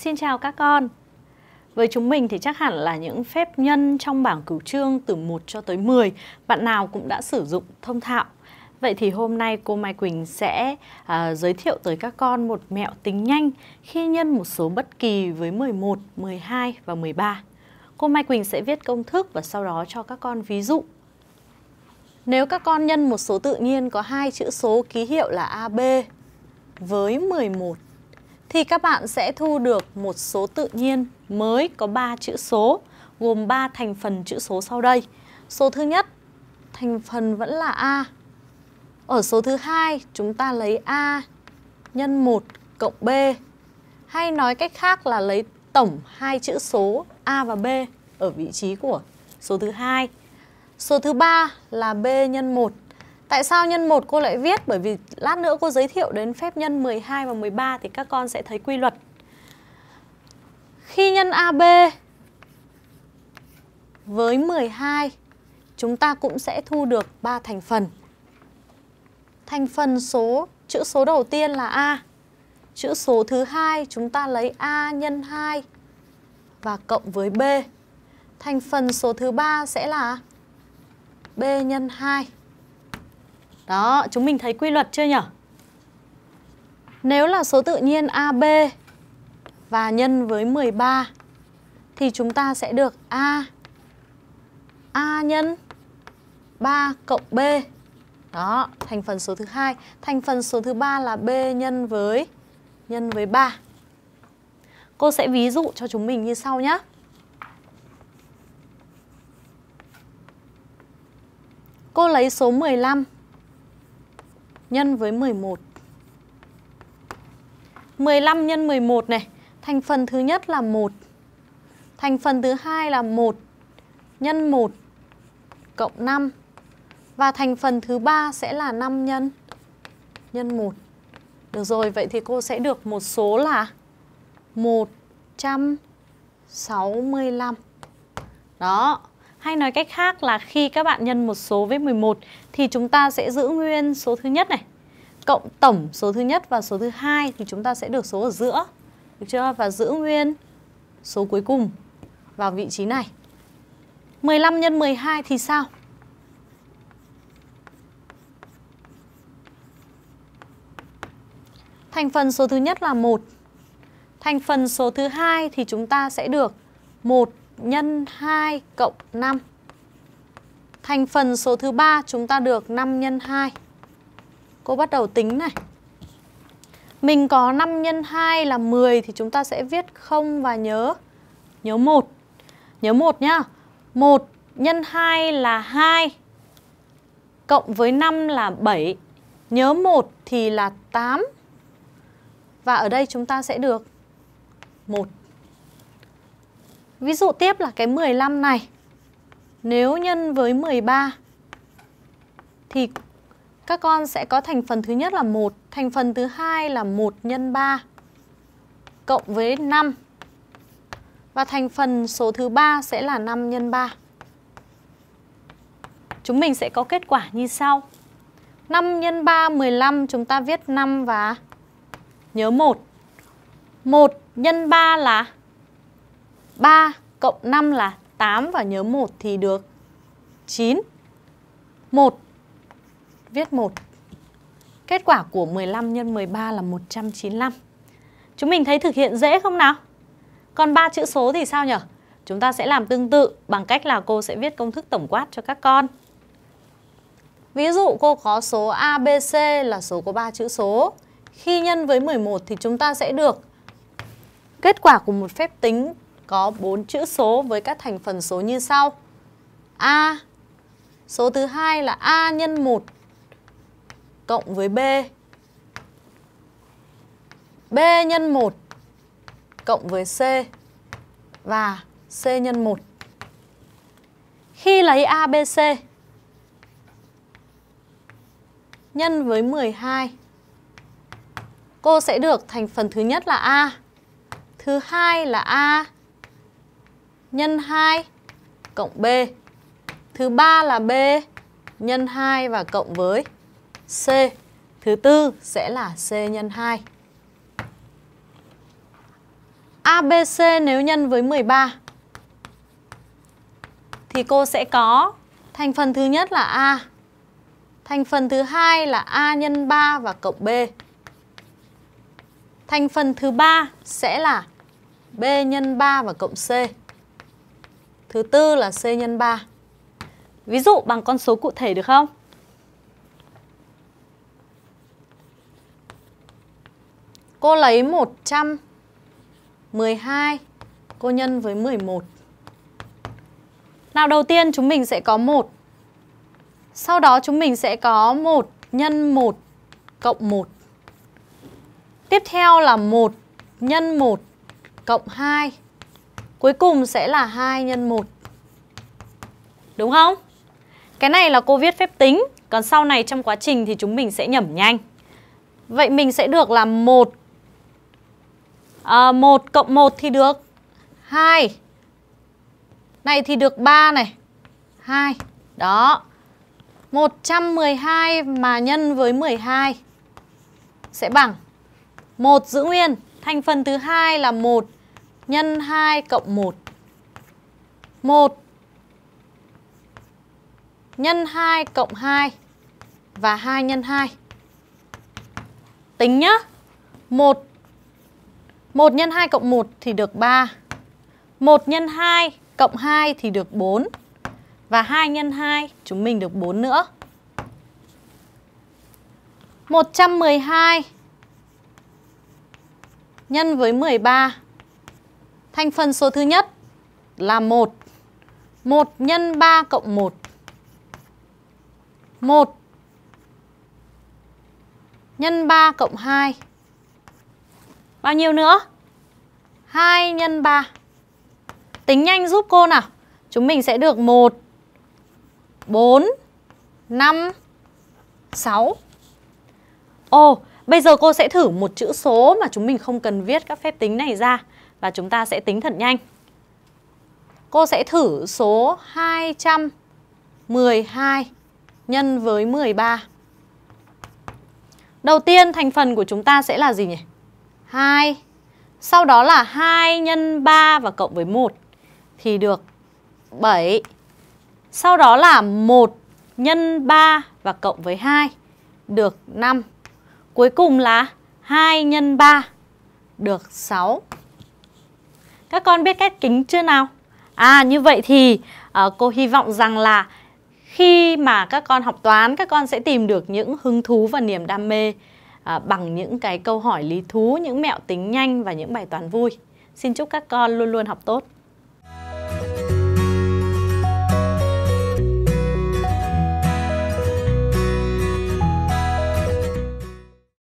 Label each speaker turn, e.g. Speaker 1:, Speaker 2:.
Speaker 1: Xin chào các con. Với chúng mình thì chắc hẳn là những phép nhân trong bảng cửu trương từ 1 cho tới 10 bạn nào cũng đã sử dụng thông thạo. Vậy thì hôm nay cô Mai Quỳnh sẽ à, giới thiệu tới các con một mẹo tính nhanh khi nhân một số bất kỳ với 11, 12 và 13. Cô Mai Quỳnh sẽ viết công thức và sau đó cho các con ví dụ. Nếu các con nhân một số tự nhiên có hai chữ số ký hiệu là AB với 11 thì các bạn sẽ thu được một số tự nhiên mới có 3 chữ số, gồm 3 thành phần chữ số sau đây. Số thứ nhất, thành phần vẫn là A. Ở số thứ hai, chúng ta lấy A nhân 1 cộng B hay nói cách khác là lấy tổng hai chữ số A và B ở vị trí của số thứ hai. Số thứ ba là B nhân 1 Tại sao nhân 1 cô lại viết? Bởi vì lát nữa cô giới thiệu đến phép nhân 12 và 13 thì các con sẽ thấy quy luật. Khi nhân AB với 12 chúng ta cũng sẽ thu được 3 thành phần. Thành phần số, chữ số đầu tiên là A. Chữ số thứ hai, chúng ta lấy A nhân 2 và cộng với B. Thành phần số thứ ba sẽ là B nhân 2. Đó, chúng mình thấy quy luật chưa nhỉ? Nếu là số tự nhiên AB và nhân với 13 thì chúng ta sẽ được A A nhân 3 cộng B. Đó, thành phần số thứ hai. Thành phần số thứ ba là B nhân với nhân với 3. Cô sẽ ví dụ cho chúng mình như sau nhé. Cô lấy số 15 nhân với 11. 15 nhân 11 này, thành phần thứ nhất là 1. Thành phần thứ hai là 1 nhân 1 cộng 5. Và thành phần thứ ba sẽ là 5 nhân nhân 1. Được rồi, vậy thì cô sẽ được một số là 165. Đó, hay nói cách khác là khi các bạn nhân một số với 11 thì chúng ta sẽ giữ nguyên số thứ nhất này. Cộng tổng số thứ nhất và số thứ hai thì chúng ta sẽ được số ở giữa. Được chưa? Và giữ nguyên số cuối cùng vào vị trí này. 15 nhân 12 thì sao? Thành phần số thứ nhất là 1. Thành phần số thứ hai thì chúng ta sẽ được 1 nhân 2 cộng 5. Thành phần số thứ ba chúng ta được 5 nhân 2. Cô bắt đầu tính này. Mình có 5 x 2 là 10 thì chúng ta sẽ viết 0 và nhớ nhớ 1. Nhớ 1 nhá. 1 x 2 là 2. Cộng với 5 là 7. Nhớ 1 thì là 8. Và ở đây chúng ta sẽ được 1. Ví dụ tiếp là cái 15 này. Nếu nhân với 13 thì các con sẽ có thành phần thứ nhất là 1, thành phần thứ hai là 1 nhân 3 cộng với 5. Và thành phần số thứ ba sẽ là 5 nhân 3. Chúng mình sẽ có kết quả như sau. 5 x 3 15 chúng ta viết 5 và nhớ 1. 1 x 3 là 3 cộng 5 là 8 và nhớ 1 thì được 9. 1 viết 1. Kết quả của 15 x 13 là 195. Chúng mình thấy thực hiện dễ không nào? Còn ba chữ số thì sao nhỉ? Chúng ta sẽ làm tương tự bằng cách là cô sẽ viết công thức tổng quát cho các con. Ví dụ cô có số ABC là số có 3 chữ số. Khi nhân với 11 thì chúng ta sẽ được kết quả của một phép tính có 4 chữ số với các thành phần số như sau. A. Số thứ hai là A nhân 1 cộng với B. B nhân 1 cộng với C và C nhân 1. Khi lấy ABC nhân với 12 cô sẽ được thành phần thứ nhất là A, thứ hai là A nhân 2 cộng B. Thứ ba là B nhân 2 và cộng với C. Thứ tư sẽ là C nhân 2. ABC nếu nhân với 13 thì cô sẽ có thành phần thứ nhất là A. Thành phần thứ hai là A nhân 3 và cộng B. Thành phần thứ ba sẽ là B nhân 3 và cộng C. Thứ tư là C nhân 3. Ví dụ bằng con số cụ thể được không? Cô lấy 112 cô nhân với 11. Nào đầu tiên chúng mình sẽ có 1. Sau đó chúng mình sẽ có 1 nhân 1 cộng 1. Tiếp theo là 1 nhân 1 cộng 2. Cuối cùng sẽ là 2 nhân 1. Đúng không? Cái này là cô viết phép tính, còn sau này trong quá trình thì chúng mình sẽ nhẩm nhanh. Vậy mình sẽ được là 1 Ờ, à, 1 cộng 1 thì được 2 Này thì được 3 này. 2 Đó. 112 mà nhân với 12 Sẽ bằng 1 giữ nguyên. Thành phần thứ hai là 1 nhân 2 cộng 1 1 nhân 2 cộng 2 và 2 nhân 2 Tính nhá. 1 1 nhân 2 cộng 1 thì được 3 1 nhân 2 cộng 2 thì được 4 Và 2 nhân 2 chúng mình được 4 nữa. 112 nhân với 13 Thành phần số thứ nhất là 1 1 nhân 3 cộng 1 1 nhân 3 cộng 2 Bao nhiêu nữa? 2 x 3 Tính nhanh giúp cô nào. Chúng mình sẽ được 1 4 5 6 Ồ, bây giờ cô sẽ thử một chữ số mà chúng mình không cần viết các phép tính này ra. Và chúng ta sẽ tính thật nhanh. Cô sẽ thử số 212 nhân với 13 Đầu tiên thành phần của chúng ta sẽ là gì nhỉ? 2 Sau đó là 2 nhân 3 và cộng với 1 Thì được 7 Sau đó là 1 nhân 3 và cộng với 2 Được 5 Cuối cùng là 2 nhân 3 Được 6 Các con biết cách kính chưa nào? À như vậy thì uh, cô hy vọng rằng là khi mà các con học toán các con sẽ tìm được những hứng thú và niềm đam mê à, bằng những cái câu hỏi lý thú, những mẹo tính nhanh và những bài toán vui. Xin chúc các con luôn luôn học tốt.